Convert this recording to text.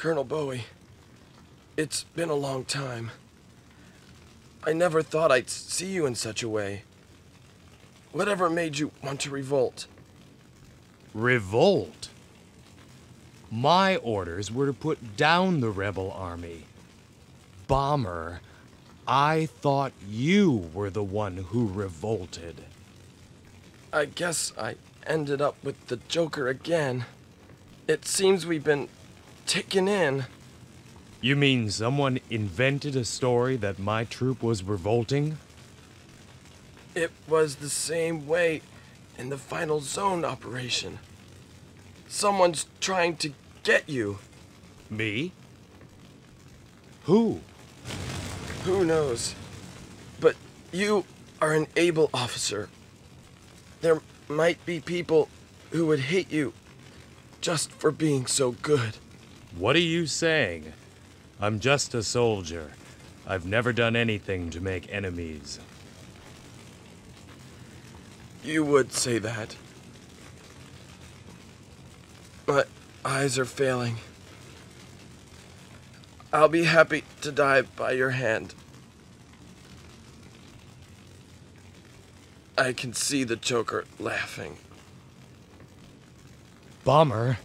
Colonel Bowie, it's been a long time. I never thought I'd see you in such a way. Whatever made you want to revolt? Revolt? My orders were to put down the rebel army. Bomber, I thought you were the one who revolted. I guess I ended up with the Joker again. It seems we've been taken in. You mean someone invented a story that my troop was revolting? It was the same way in the final zone operation. Someone's trying to get you. Me? Who? Who knows? But you are an able officer. There might be people who would hate you just for being so good. What are you saying? I'm just a soldier. I've never done anything to make enemies. You would say that. My eyes are failing. I'll be happy to die by your hand. I can see the Joker laughing. Bomber,